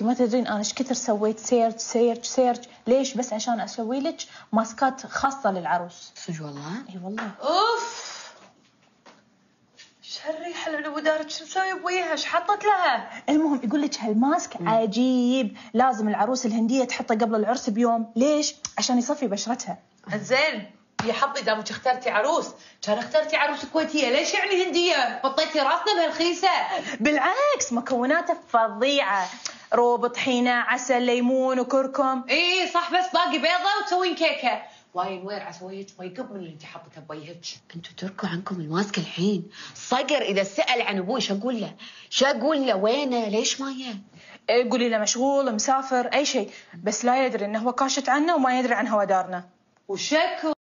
ما تدرين أنا إيش كثر سويت search search search ليش بس عشان أسوي لك ماسكات خاصه للعروس صدق والله اي والله اوف شريحة اللي ابو دارك شو مسوي بويها إيش حطت لها؟ المهم يقول لك هالماسك عجيب لازم العروس الهنديه تحطه قبل العرس بيوم ليش عشان يصفي بشرتها زين يا حظي دامك اخترتي عروس كان اخترتي عروس كويتية ليش يعني هندية؟ بطيتي راسنا بهالخيسة بالعكس مكوناته فظيعه روب طحينه عسل ليمون وكركم. اي صح بس باقي بيضة وتسوين كيكة. واي نوير عسوية make up من اللي انت حاطتها بوجهك. أنتوا تركوا عنكم ال mask الحين. صقر إذا سأل عن أبوي شو أقول له؟ شو أقول له؟ وينه؟ ليش ما جاء إيه، قولي له مشغول مسافر أي شيء. بس لا يدري إنه هو كاشت عنا وما يدري عن هوادارنا. وشكو